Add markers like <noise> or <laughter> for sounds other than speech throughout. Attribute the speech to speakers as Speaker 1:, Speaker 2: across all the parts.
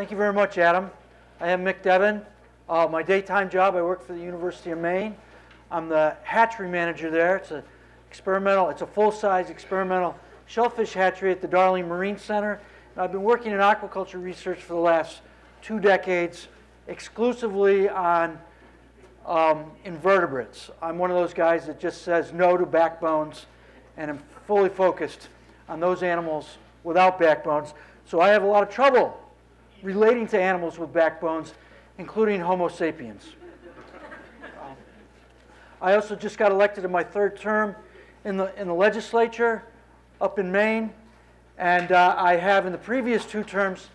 Speaker 1: Thank you very much, Adam. I am Mick Devin. Uh, my daytime job, I work for the University of Maine. I'm the hatchery manager there. It's a experimental, it's a full-size experimental shellfish hatchery at the Darling Marine Center. And I've been working in aquaculture research for the last two decades, exclusively on um, invertebrates. I'm one of those guys that just says no to backbones, and I'm fully focused on those animals without backbones. So I have a lot of trouble relating to animals with backbones, including Homo sapiens. Um, I also just got elected in my third term in the, in the legislature up in Maine, and uh, I have in the previous two terms,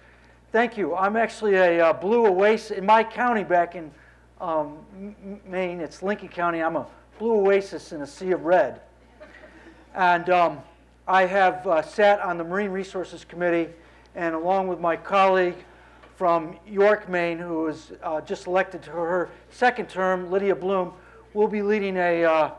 Speaker 1: thank you, I'm actually a uh, blue oasis in my county back in um, Maine, it's Lincoln County, I'm a blue oasis in a sea of red. And um, I have uh, sat on the Marine Resources Committee, and along with my colleague from York, Maine, who was uh, just elected to her second term, Lydia Blume, will be leading a uh,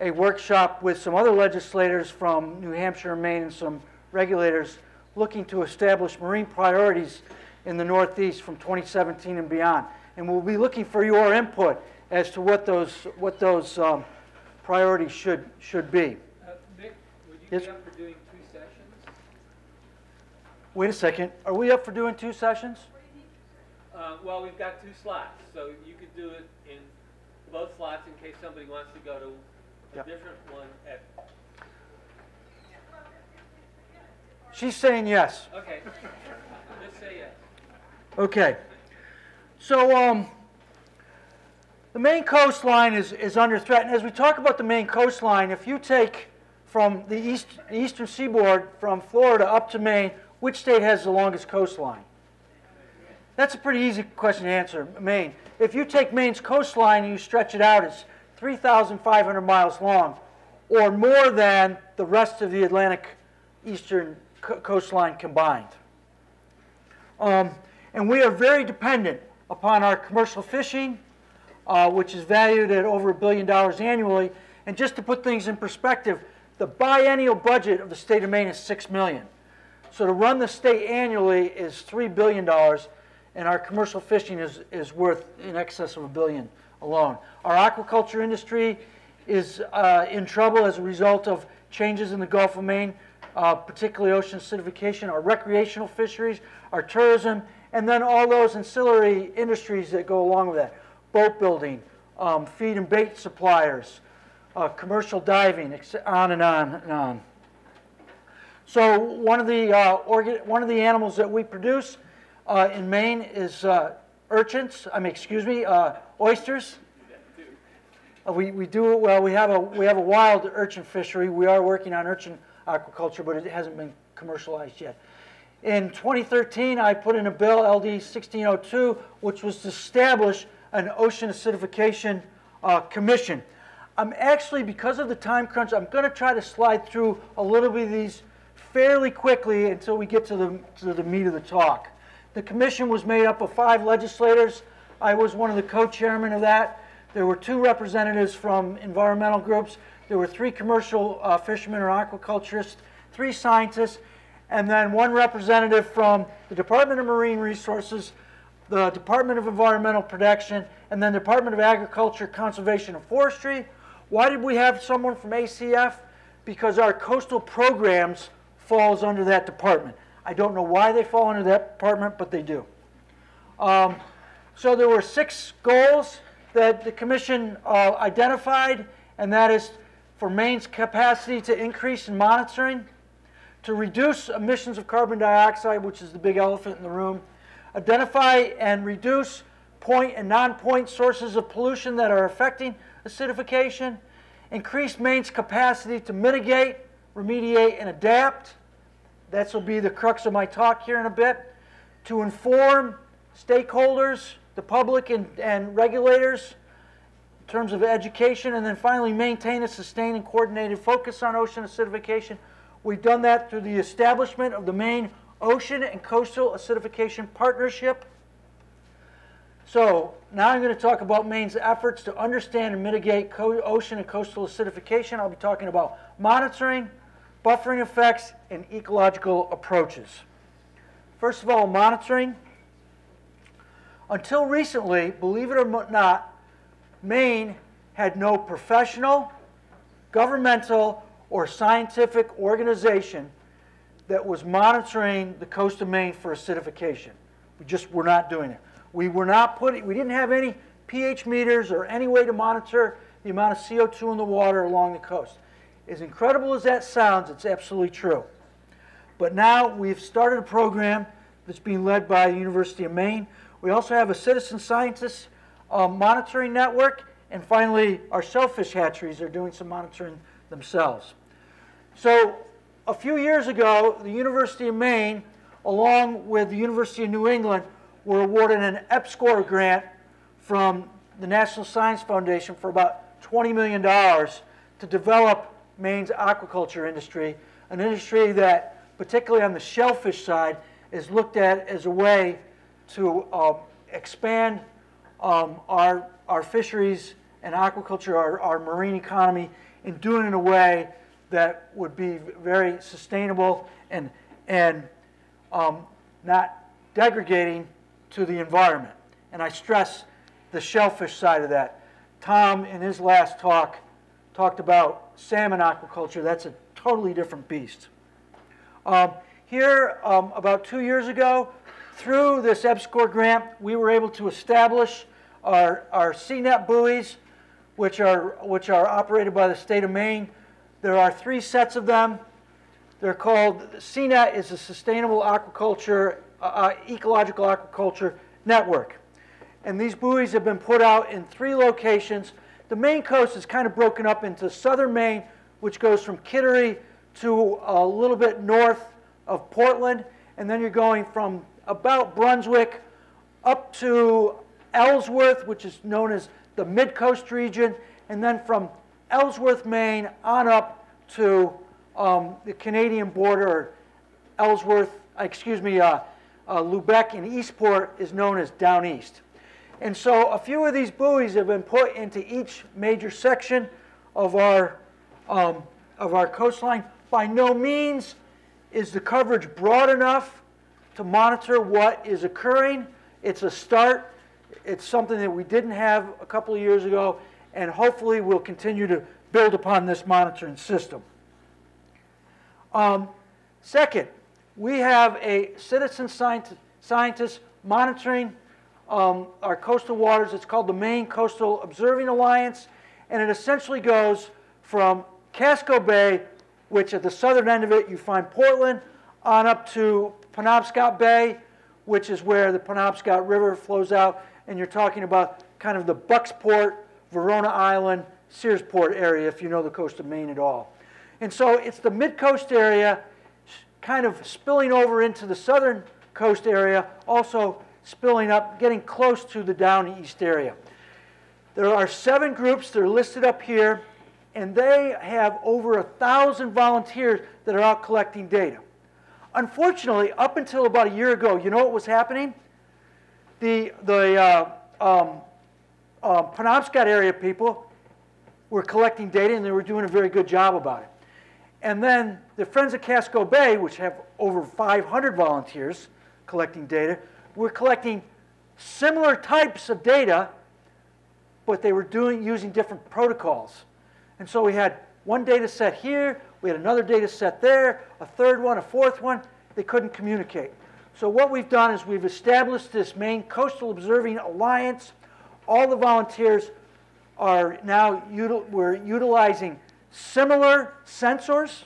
Speaker 1: a workshop with some other legislators from New Hampshire and Maine and some regulators looking to establish marine priorities in the Northeast from 2017 and beyond. And we'll be looking for your input as to what those, what those um, priorities should, should be.
Speaker 2: Uh, Mick, would you
Speaker 1: Yes.
Speaker 2: be up for doing two sessions?
Speaker 1: Wait a second. Are we up for doing two sessions?
Speaker 2: Uh, well, we've got two slots, so you could do it in both slots in case somebody wants to go to a
Speaker 1: Yep.
Speaker 2: different one at,
Speaker 1: She's saying yes.
Speaker 2: okay. Just say yes.
Speaker 1: Okay. So, um, the Maine coastline is, is under threat. And as we talk about the Maine coastline, if you take from the east, the eastern seaboard from Florida up to Maine, which state has the longest coastline? That's a pretty easy question to answer, Maine. If you take Maine's coastline and you stretch it out, it's 3,500 miles long, or more than the rest of the Atlantic eastern co- coastline combined. Um, and we are very dependent upon our commercial fishing, uh, which is valued at over a billion dollars annually. And just to put things in perspective, the biennial budget of the state of Maine is six million. So to run the state annually is three billion dollars, and our commercial fishing is, is worth in excess of a billion alone. Our aquaculture industry is uh, in trouble as a result of changes in the Gulf of Maine, uh, particularly ocean acidification, our recreational fisheries, our tourism, and then all those ancillary industries that go along with that. Boat building, um, feed and bait suppliers, uh, commercial diving, on and on and on. So one of the uh, organ- one of the animals that we produce uh, in Maine is uh, urchins. I mean, excuse me, uh, oysters. Uh, we, we do well. We have a we have a wild urchin fishery. We are working on urchin aquaculture, but it hasn't been commercialized yet. In 2013, I put in a bill, LD 1602, which was to establish an ocean acidification uh, commission. I'm actually, because of the time crunch, I'm going to try to slide through a little bit of these fairly quickly until we get to the, to the meat of the talk. The commission was made up of five legislators. I was one of the co-chairmen of that. There were two representatives from environmental groups. There were three commercial uh, fishermen or aquaculturists, three scientists, and then one representative from the Department of Marine Resources, the Department of Environmental Protection, and then the Department of Agriculture, Conservation, and Forestry. Why did we have someone from ACF? Because our coastal programs falls under that department. I don't know why they fall under that department, but they do. Um, so there were six goals that the commission uh, identified, and that is for Maine's capacity to increase in monitoring, to reduce emissions of carbon dioxide, which is the big elephant in the room, identify and reduce point and non-point sources of pollution that are affecting acidification, increase Maine's capacity to mitigate, remediate, and adapt. That will be the crux of my talk here in a bit. To inform stakeholders, the public and, and regulators in terms of education, and then finally maintain a sustained and coordinated focus on ocean acidification. We've done that through the establishment of the Maine Ocean and Coastal Acidification Partnership. So now I'm going to talk about Maine's efforts to understand and mitigate ocean and coastal acidification. I'll be talking about monitoring, buffering effects, and ecological approaches. First of all, monitoring. Until recently, believe it or not, Maine had no professional, governmental, or scientific organization that was monitoring the coast of Maine for acidification. We just were not doing it. We were not putting, we didn't have any pH meters or any way to monitor the amount of CO2 in the water along the coast. As incredible as that sounds, it's absolutely true. But now we've started a program that's being led by the University of Maine. We also have a citizen scientist uh, monitoring network. And finally, our shellfish hatcheries are doing some monitoring themselves. So a few years ago, the University of Maine, along with the University of New England, were awarded an EPSCoR grant from the National Science Foundation for about $20 million to develop Maine's aquaculture industry, an industry that, particularly on the shellfish side, is looked at as a way to uh, expand um, our, our fisheries and aquaculture, our, our marine economy, and do it in a way that would be very sustainable and, and um, not degrading to the environment. And I stress the shellfish side of that. Tom, in his last talk, talked about salmon aquaculture. That's a totally different beast. Um, here, um, about two years ago, through this EPSCoR grant, we were able to establish our, our SEANET buoys, which are, which are operated by the state of Maine. There are three sets of them. They're called, SEANET is a Sustainable Aquaculture, uh, uh, Ecological Aquaculture Network. And these buoys have been put out in three locations. The Maine coast is kind of broken up into southern Maine, which goes from Kittery to a little bit north of Portland. And then you're going from about Brunswick up to Ellsworth, which is known as the mid-coast region, and then from Ellsworth, Maine, on up to um, the Canadian border, Ellsworth, excuse me, uh, uh, Lubec and Eastport is known as down east. And so a few of these buoys have been put into each major section of our, um, of our coastline. By no means is the coverage broad enough to monitor what is occurring. It's a start. It's something that we didn't have a couple of years ago, and hopefully we'll continue to build upon this monitoring system. Um, second, we have a citizen scientist, scientist monitoring um, our coastal waters. It's called the Maine Coastal Observing Alliance, and it essentially goes from Casco Bay, which at the southern end of it you find Portland, on up to Penobscot Bay, which is where the Penobscot River flows out, and you're talking about kind of the Bucksport, Verona Island, Searsport area, if you know the coast of Maine at all. And so it's the mid-coast area kind of spilling over into the southern coast area, also spilling up, getting close to the down east area. There are seven groups that are listed up here, and they have over a thousand volunteers that are out collecting data. Unfortunately, up until about a year ago, you know what was happening? The, the uh, um, uh, Penobscot area people were collecting data, and they were doing a very good job about it. And then the Friends of Casco Bay, which have over 500 volunteers collecting data, were collecting similar types of data, but they were doing using different protocols. And so we had one data set here, we had another data set there, a third one, a fourth one. They couldn't communicate. So what we've done is we've established this Maine Coastal Observing Alliance. All the volunteers are now, util we're utilizing similar sensors,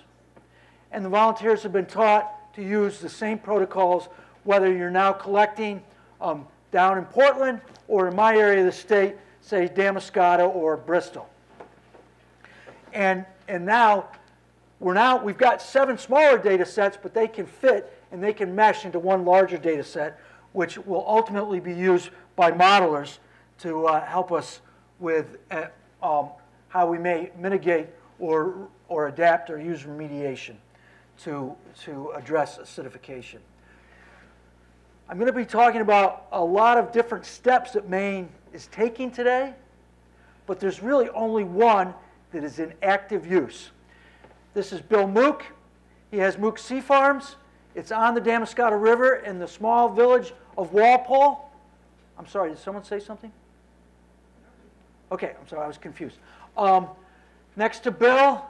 Speaker 1: and the volunteers have been taught to use the same protocols, whether you're now collecting um, down in Portland or in my area of the state, say Damariscotta or Bristol. And, and now, we're now, we've got seven smaller data sets, but they can fit and they can mesh into one larger data set, which will ultimately be used by modelers to uh, help us with uh, um, how we may mitigate or, or adapt or use remediation to, to address acidification. I'm going to be talking about a lot of different steps that Maine is taking today, but there's really only one that is in active use. This is Bill Mook. He has Mook Sea Farms. It's on the Damariscotta River in the small village of Walpole. I'm sorry, did someone say something? Okay, I'm sorry, I was confused. Um, next to Bill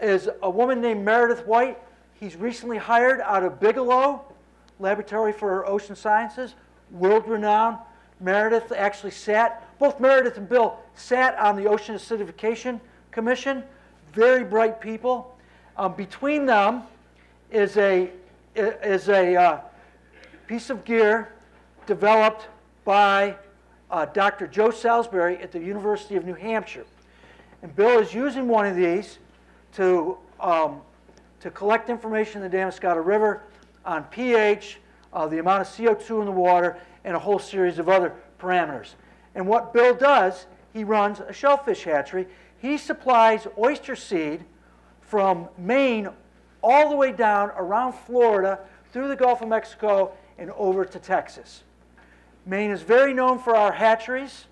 Speaker 1: is a woman named Meredith White. He's recently hired out of Bigelow Laboratory for Ocean Sciences, world renowned. Meredith actually sat, both Meredith and Bill sat on the Ocean Acidification Commission. Very bright people. Um, between them is a, is a uh, piece of gear developed by uh, Dr. Joe Salisbury at the University of New Hampshire. And Bill is using one of these to, um, to collect information in the Damariscotta River on pH, uh, the amount of CO2 in the water, and a whole series of other parameters. And what Bill does, he runs a shellfish hatchery. He supplies oyster seed from Maine all the way down around Florida, through the Gulf of Mexico, and over to Texas. Maine is very known for our hatcheries.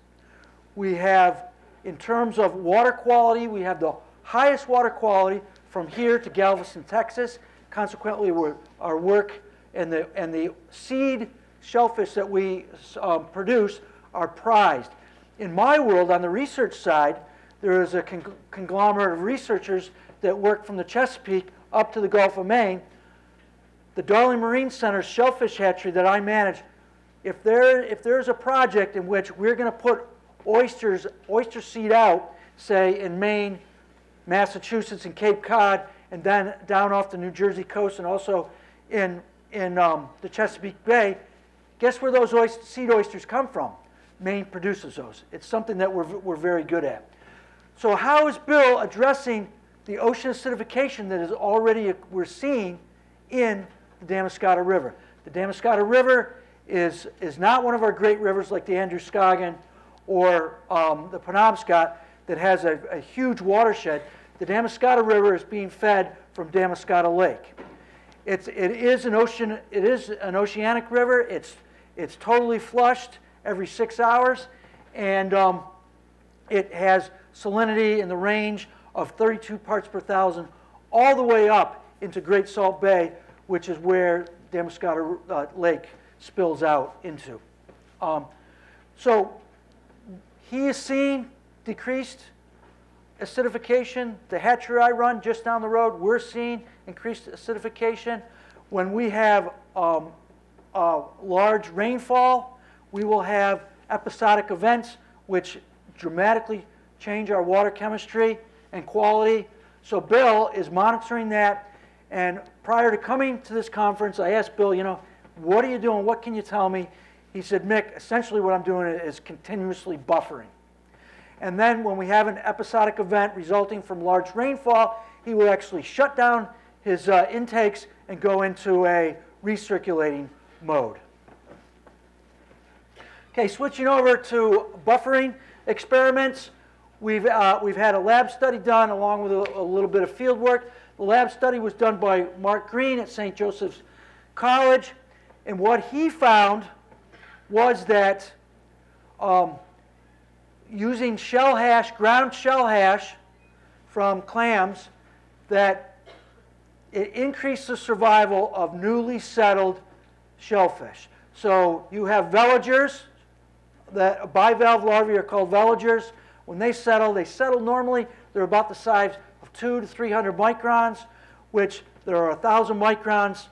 Speaker 1: We have, in terms of water quality, we have the highest water quality from here to Galveston, Texas. Consequently, our work and the, and the seed shellfish that we um, produce are prized. In my world, on the research side, there is a con conglomerate of researchers that work from the Chesapeake up to the Gulf of Maine. The Darling Marine Center shellfish hatchery that I manage, if, there, if there's a project in which we're going to put oysters, oyster seed out, say in Maine, Massachusetts, and Cape Cod, and then down off the New Jersey coast and also in, in um, the Chesapeake Bay, guess where those oyster, seed oysters come from? Maine produces those. It's something that we're, we're very good at. So how is Bill addressing the ocean acidification that is already we're seeing in the Damariscotta River? The Damariscotta River is, is not one of our great rivers like the Androscoggin or um, the Penobscot that has a, a huge watershed the Damariscotta River is being fed from Damariscotta Lake. It's, it, is an ocean, it is an oceanic river. It's, it's totally flushed every six hours, and um, it has salinity in the range of 32 parts per thousand all the way up into Great Salt Bay, which is where Damariscotta uh, Lake spills out into. Um, so he is seeing decreased acidification. The hatchery I run just down the road, we're seeing increased acidification. When we have um, large rainfall, we will have episodic events which dramatically change our water chemistry and quality. So Bill is monitoring that. And prior to coming to this conference, I asked Bill, you know, what are you doing? What can you tell me? He said, Mick, essentially what I'm doing is continuously buffering. And then when we have an episodic event resulting from large rainfall, he will actually shut down his uh, intakes and go into a recirculating mode. Okay, switching over to buffering experiments. We've, uh, we've had a lab study done along with a, a, little bit of field work. The lab study was done by Mark Green at St. Joseph's College. And what he found was that um, using shell hash, ground shell hash from clams, that it increased the survival of newly settled shellfish. So you have veligers, that bivalve larvae are called veligers. When they settle, they settle normally, they're about the size of two to 300 microns, which there are 1,000 microns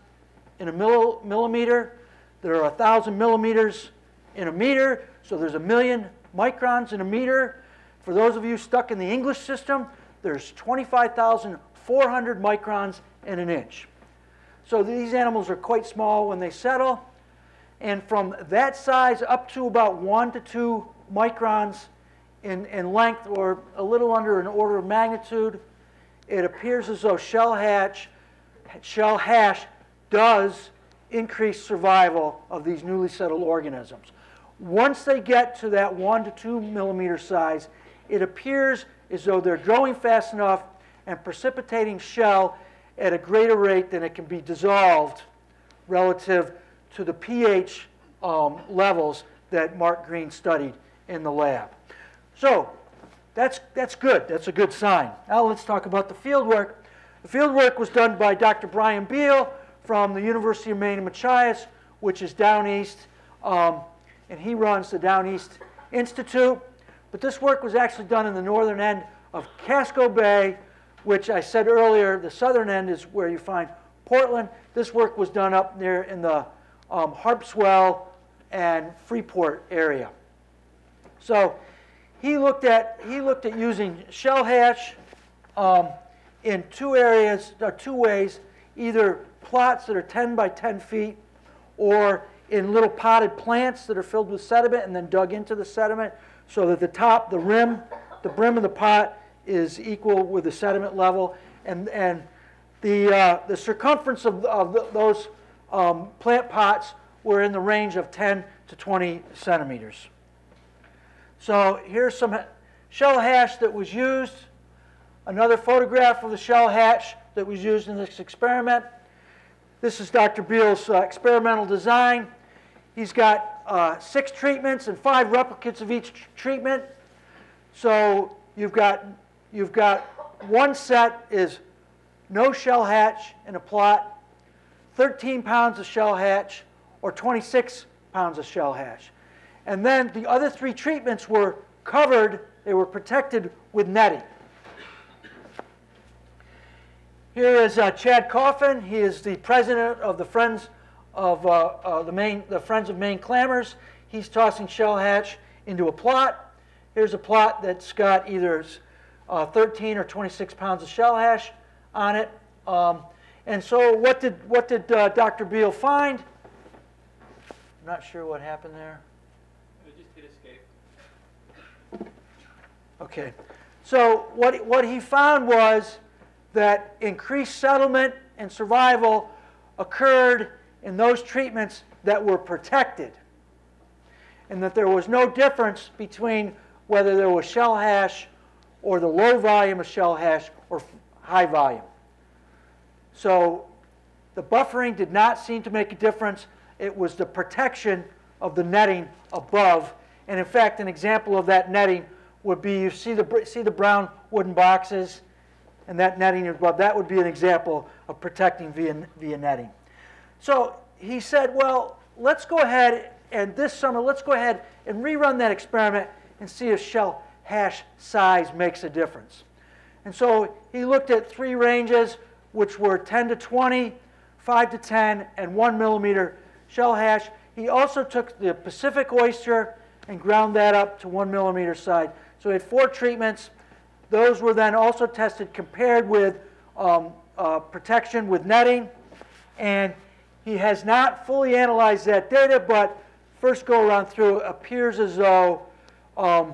Speaker 1: in a millimeter. There are 1,000 millimeters in a meter, so there's a million microns in a meter. For those of you stuck in the English system, there's 25,400 microns in an inch. So these animals are quite small when they settle. And from that size up to about 1 to 2 microns in, in length, or a little under an order of magnitude, it appears as though shell, hatch, shell hash does increase survival of these newly settled organisms. Once they get to that one to two millimeter size, it appears as though they're growing fast enough and precipitating shell at a greater rate than it can be dissolved relative to the pH um, levels that Mark Green studied in the lab. So that's, that's good. That's a good sign. Now let's talk about the field work. The field work was done by Dr. Brian Beal from the University of Maine in Machias, which is down east. Um, and he runs the Down East Institute. But this work was actually done in the northern end of Casco Bay, which I said earlier, the southern end is where you find Portland. This work was done up near in the um, Harpswell and Freeport area. So he looked at, he looked at using shell hatch um, in two areas, or two ways, either plots that are 10 by 10 feet or in little potted plants that are filled with sediment and then dug into the sediment so that the top, the rim, the brim of the pot is equal with the sediment level. And, and the, uh, the circumference of, of the, those um, plant pots were in the range of 10 to 20 centimeters. So here's some shell hash that was used. Another photograph of the shell hash that was used in this experiment. This is Dr. Beal's uh, experimental design. He's got uh, six treatments and five replicates of each tr treatment. So you've got, you've got one set is no shell hatch in a plot, 13 pounds of shell hatch, or 26 pounds of shell hatch. And then the other three treatments were covered, they were protected with netting. Here is uh, Chad Coffin. He is the president of the Friends of uh, uh, the Maine, the Friends of Maine Clammers. He's tossing shell hatch into a plot. Here's a plot that's got either uh, 13 or 26 pounds of shell hash on it. Um, and so what did, what did uh, Dr. Beal find? I'm not sure what happened there.
Speaker 2: We just hit escape.
Speaker 1: Okay. So what, what he found was that increased settlement and survival occurred in those treatments that were protected. And that there was no difference between whether there was shell hash or the low volume of shell hash or high volume. So the buffering did not seem to make a difference. It was the protection of the netting above. And in fact, an example of that netting would be you see the, see the brown wooden boxes and that netting above. That would be an example of protecting via, via netting. So he said, well, let's go ahead and this summer, let's go ahead and rerun that experiment and see if shell hash size makes a difference. And so he looked at three ranges, which were 10 to 20, 5 to 10, and 1 millimeter shell hash. He also took the Pacific oyster and ground that up to 1 millimeter size. So he had four treatments. Those were then also tested compared with um, uh, protection with netting. And he has not fully analyzed that data, but first go around through appears as though um,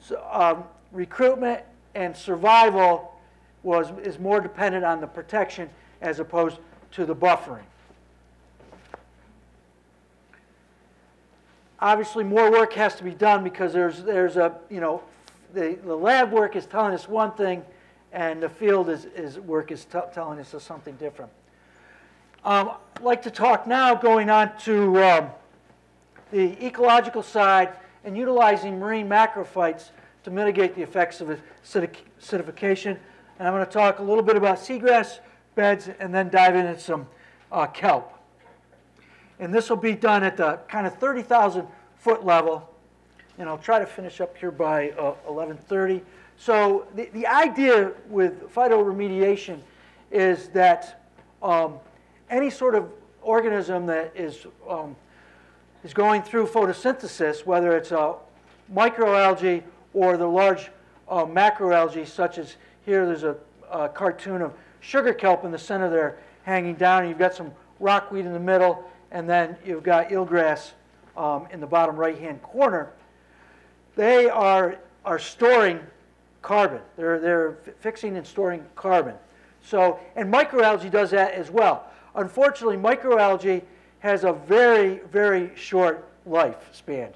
Speaker 1: so, um, recruitment and survival was, is more dependent on the protection as opposed to the buffering. Obviously, more work has to be done because there's, there's a, you know, the, the lab work is telling us one thing and the field is, is work is telling us something different. Um, I'd like to talk now going on to um, the ecological side and utilizing marine macrophytes to mitigate the effects of acidification. And I'm going to talk a little bit about seagrass beds and then dive into some uh, kelp. And this will be done at the kind of 30,000 foot level. And I'll try to finish up here by uh, 1130. So the, the idea with phytoremediation is that um, any sort of organism that is, um, is going through photosynthesis, whether it's a microalgae or the large uh, macroalgae, such as here there's a, a, cartoon of sugar kelp in the center there hanging down, and you've got some rockweed in the middle, and then you've got eelgrass um, in the bottom right-hand corner. They are, are storing carbon. They're, they're fixing and storing carbon. So, and microalgae does that as well. Unfortunately, microalgae has a very, very short lifespan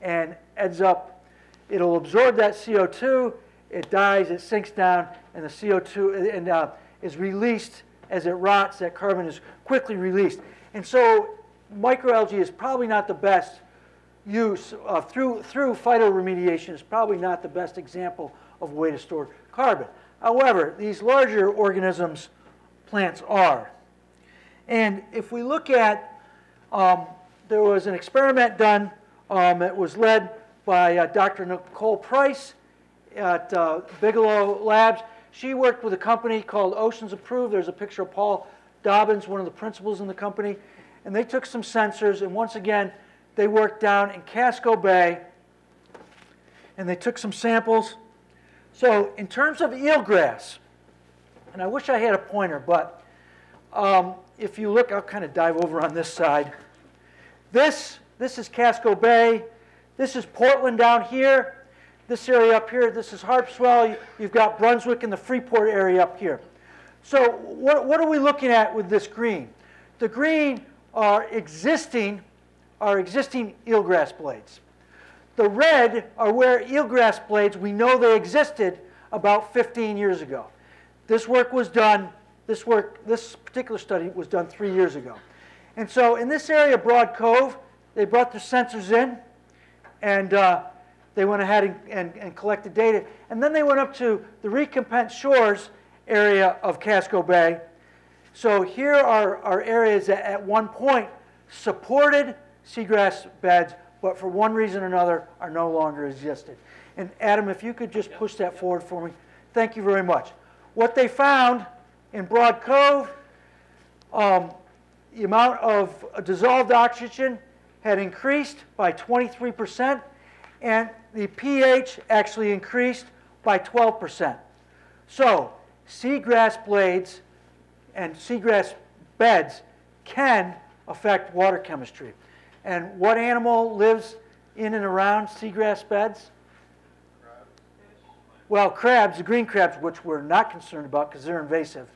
Speaker 1: and ends up, it'll absorb that CO2, it dies, it sinks down, and the CO2 and, uh, is released as it rots, that carbon is quickly released. And so microalgae is probably not the best use, uh, through, through phytoremediation is probably not the best example of a way to store carbon. However, these larger organisms, plants are. And if we look at, um, there was an experiment done Um, It was led by uh, Dr. Nicole Price at uh, Bigelow Labs. She worked with a company called Oceans Approved. There's a picture of Paul Dobbins, one of the principals in the company. And they took some sensors, and once again, they worked down in Casco Bay, and they took some samples. So in terms of eelgrass, and I wish I had a pointer, but um, if you look, I'll kind of dive over on this side. This, this is Casco Bay. This is Portland down here. This area up here, this is Harpswell. You've got Brunswick and the Freeport area up here. So what, what are we looking at with this green? The green are existing, are existing eelgrass blades. The red are where eelgrass blades, we know they existed about 15 years ago. This work was done, this work, this particular study was done three years ago. And so in this area, Broad Cove, they brought their sensors in and uh, they went ahead and, and, and, collected data. And then they went up to the Recompense Shores area of Casco Bay. So here are, are areas that at one point supported seagrass beds, but for one reason or another are no longer existed. And Adam, if you could just push that forward for me. Thank you very much. What they found in Broad Cove, um, the amount of dissolved oxygen had increased by 23%, and the pH actually increased by 12%. So seagrass blades and seagrass beds can affect water chemistry. And what animal lives in and around seagrass beds? Well, crabs, the green crabs, which we're not concerned about because they're invasive.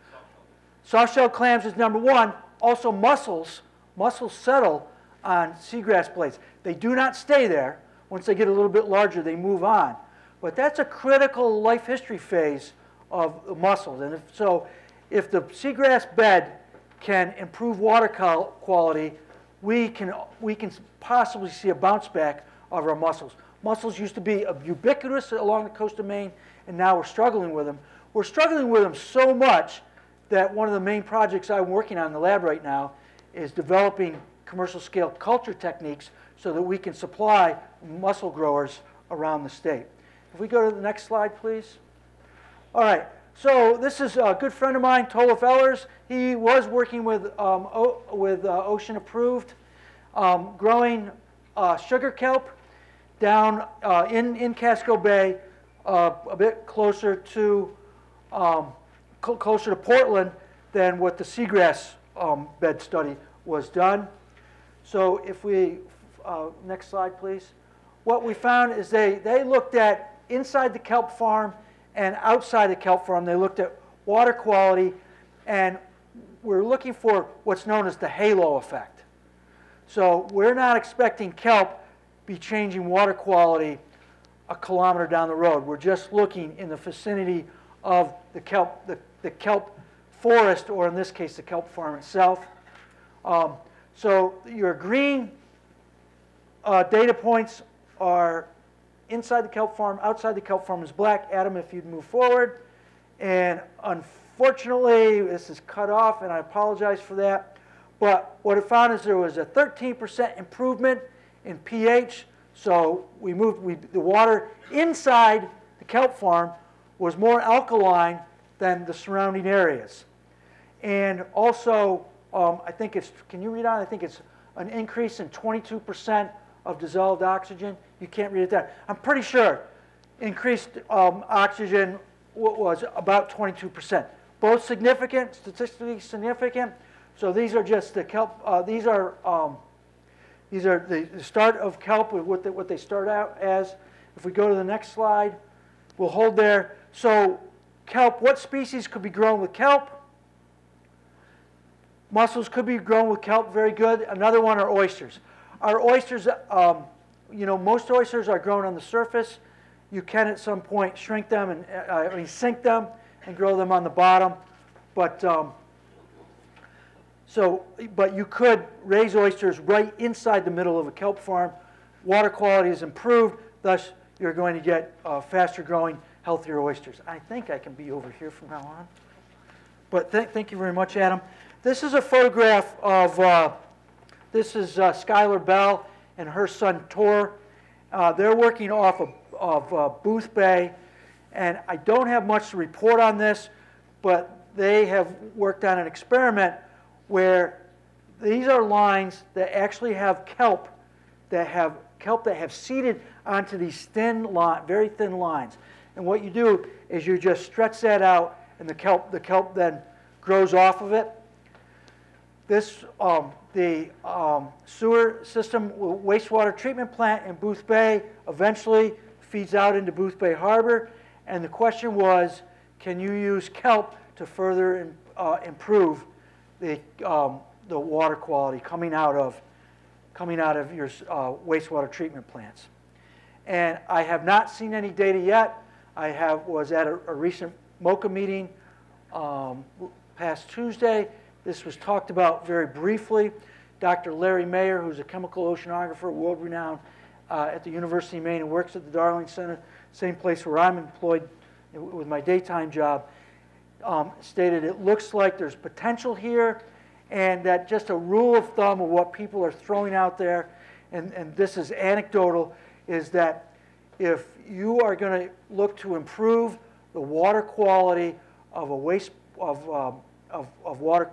Speaker 1: Soft-shell clams is number one. Also mussels. Mussels settle on seagrass blades. They do not stay there. Once they get a little bit larger, they move on. But that's a critical life history phase of mussels. And if, so if the seagrass bed can improve water quality, we can, we can possibly see a bounce back of our mussels. Mussels used to be ubiquitous along the coast of Maine, and now we're struggling with them. We're struggling with them so much that one of the main projects I'm working on in the lab right now is developing commercial scale culture techniques so that we can supply mussel growers around the state. If we go to the next slide, please. All right, so this is a good friend of mine, Tollef Olson. He was working with, um, with uh, Ocean Approved, um, growing uh, sugar kelp down uh, in, in Casco Bay, uh, a bit closer to, um, closer to Portland than what the seagrass um, bed study was done. So if we, uh, next slide please. What we found is they, they looked at inside the kelp farm and outside the kelp farm, they looked at water quality and we're looking for what's known as the halo effect. So we're not expecting kelp be changing water quality a kilometer down the road. We're just looking in the vicinity of the kelp, the, the kelp forest, or in this case, the kelp farm itself. Um, so your green uh, data points are inside the kelp farm, outside the kelp farm is black. Adam, if you'd move forward. And unfortunately, this is cut off, and I apologize for that. But what it found is there was a 13% improvement in pH. So we moved, we, the water inside the kelp farm was more alkaline than the surrounding areas. And also, um, I think it's, can you read on? I think it's an increase in 22% of dissolved oxygen. You can't read it down. I'm pretty sure increased um, oxygen was about 22%. Both significant, statistically significant. So these are just the kelp, uh, these are um, these are the, start of kelp, what they, what they start out as. If we go to the next slide, we'll hold there. So kelp, what species could be grown with kelp? Mussels could be grown with kelp, very good. Another one are oysters. Our oysters, um, you know, most oysters are grown on the surface. You can at some point shrink them and uh, I mean, sink them and grow them on the bottom. But um, so, but you could raise oysters right inside the middle of a kelp farm. Water quality is improved, thus you're going to get uh, faster growing, healthier oysters. I think I can be over here from now on. But th thank you very much, Adam. This is a photograph of, uh, this is uh, Schuyler Bell and her son Tor. Uh, They're working off of, of uh, Boothbay, and I don't have much to report on this, but they have worked on an experiment where these are lines that actually have kelp that have kelp that have seeded onto these thin line, very thin lines. And what you do is you just stretch that out, and the kelp, the kelp then grows off of it. This, um, the um, sewer system, wastewater treatment plant in Boothbay eventually feeds out into Boothbay Harbor. And the question was, can you use kelp to further im- uh, improve the, um, the water quality coming out of, coming out of your uh, wastewater treatment plants? And I have not seen any data yet. I have, was at a, a recent MOCA meeting um, past Tuesday. This was talked about very briefly. Dr. Larry Mayer, who's a chemical oceanographer, world renowned uh, at the University of Maine and works at the Darling Center, same place where I'm employed with my daytime job, um, stated it looks like there's potential here and that just a rule of thumb of what people are throwing out there, and, and this is anecdotal, is that if you are going to look to improve the water quality of a waste of, um, of, of water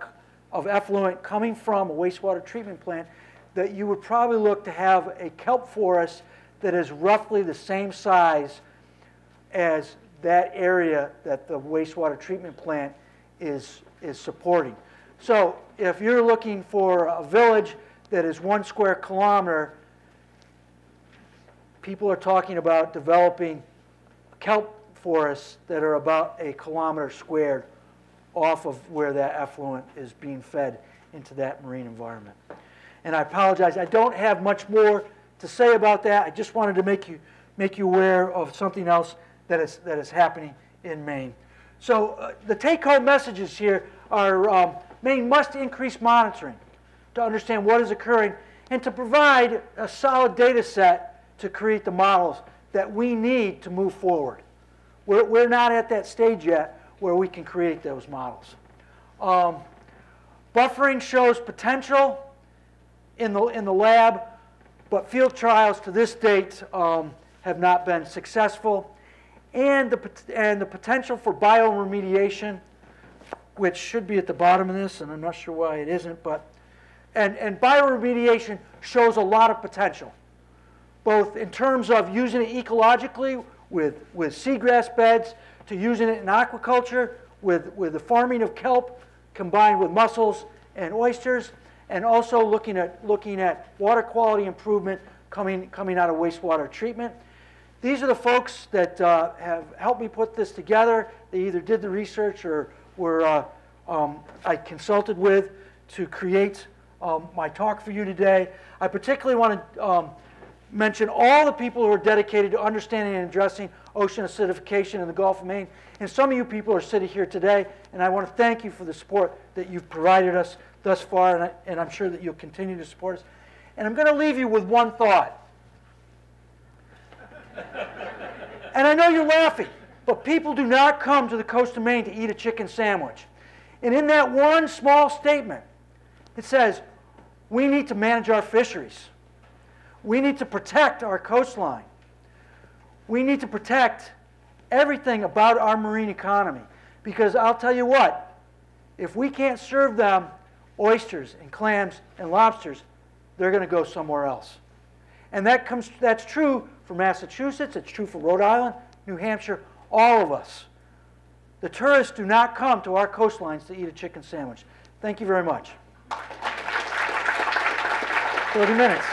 Speaker 1: of effluent coming from a wastewater treatment plant, that you would probably look to have a kelp forest that is roughly the same size as that area that the wastewater treatment plant is, is supporting. So if you're looking for a village that is one square kilometer, people are talking about developing kelp forests that are about a kilometer squared off of where that effluent is being fed into that marine environment. And I apologize, I don't have much more to say about that. I just wanted to make you, make you aware of something else that is, that is happening in Maine. So uh, the take-home messages here are um, Maine must increase monitoring to understand what is occurring and to provide a solid data set to create the models that we need to move forward. We're, we're not at that stage yet where we can create those models. Um, buffering shows potential in the, in the lab, but field trials to this date um, have not been successful. And the, and the potential for bioremediation, which should be at the bottom of this, and I'm not sure why it isn't, but, and, and bioremediation shows a lot of potential, both in terms of using it ecologically with, with seagrass beds, to using it in aquaculture with, with the farming of kelp combined with mussels and oysters, and also looking at, looking at water quality improvement coming, coming out of wastewater treatment. These are the folks that uh, have helped me put this together. They either did the research or were uh, um, I consulted with to create um, my talk for you today. I particularly want to um, mention all the people who are dedicated to understanding and addressing ocean acidification in the Gulf of Maine. And some of you people are sitting here today, and I want to thank you for the support that you've provided us thus far, and, I, and I'm sure that you'll continue to support us. And I'm going to leave you with one thought. <laughs> and I know you're laughing, but people do not come to the coast of Maine to eat a chicken sandwich. And in that one small statement, it says, we need to manage our fisheries. We need to protect our coastline. We need to protect everything about our marine economy. Because I'll tell you what, if we can't serve them oysters and clams and lobsters, they're going to go somewhere else. And that comes, that's true for Massachusetts, it's true for Rhode Island, New Hampshire, all of us. The tourists do not come to our coastlines to eat a chicken sandwich. Thank you very much. 30 minutes.